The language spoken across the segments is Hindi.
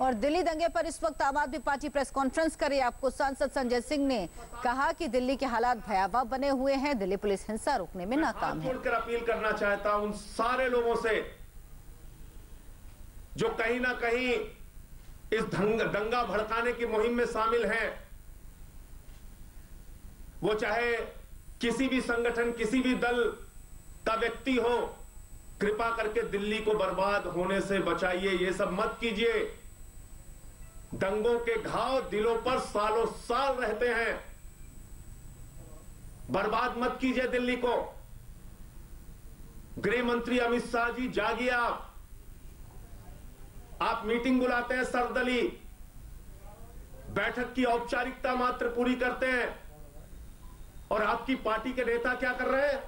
और दिल्ली दंगे पर इस वक्त आम आदमी पार्टी प्रेस कॉन्फ्रेंस कर रही है। आपको सांसद संजय सिंह ने कहा कि दिल्ली के हालात भयावह बने हुए हैं। दिल्ली पुलिस हिंसा रोकने में नाकाम है। जोड़कर अपील करना चाहता हूँ उन सारे लोगों से जो कहीं ना कहीं इस दंग, दंगा भड़काने की मुहिम में शामिल हैं। वो चाहे किसी भी संगठन किसी भी दल का व्यक्ति हो कृपा करके दिल्ली को बर्बाद होने से बचाइए। ये सब मत कीजिए। दंगों के घाव दिलों पर सालों साल रहते हैं। बर्बाद मत कीजिए दिल्ली को। गृह मंत्री अमित शाह जी, जागिए आप। आप मीटिंग बुलाते हैं सरदली बैठक की औपचारिकता मात्र पूरी करते हैं। और आपकी पार्टी के नेता क्या कर रहे हैं?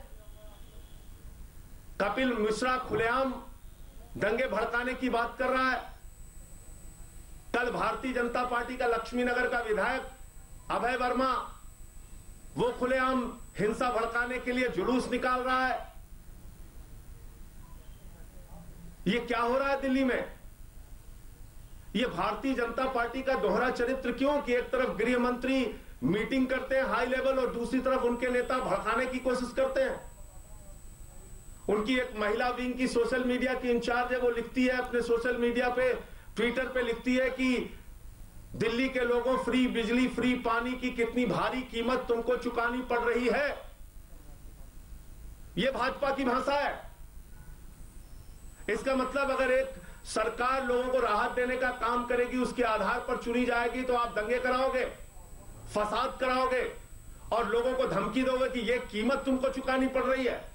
कपिल मिश्रा खुलेआम दंगे भड़काने की बात कर रहा है। कल भारतीय जनता पार्टी का लक्ष्मीनगर का विधायक अभय वर्मा वो खुलेआम हिंसा भड़काने के लिए जुलूस निकाल रहा है। ये क्या हो रहा है दिल्ली में? ये भारतीय जनता पार्टी का दोहरा चरित्र क्यों कि एक तरफ़ गृह मंत्री मीटिंग करते हैं हाई लेवल और दूसरी तरफ़ उनके नेता भड़काने की कोशिश करते हैं? उनकी एक महिला विंग की सोशल मीडिया की इंचार्ज है, वो लिखती है अपने सोशल मीडिया पे ट्विटर पे लिखती है कि दिल्ली के लोगों, फ्री बिजली, फ्री पानी की कितनी भारी कीमत तुमको चुकानी पड़ रही है? यह भाजपा की भाषा है। इसका मतलब अगर एक सरकार लोगों को राहत देने का काम करेगी, उसके आधार पर चुनी जाएगी तो आप दंगे कराओगे, फसाद कराओगे, और लोगों को धमकी दोगे कि यह कीमत तुमको चुकानी पड़ रही है।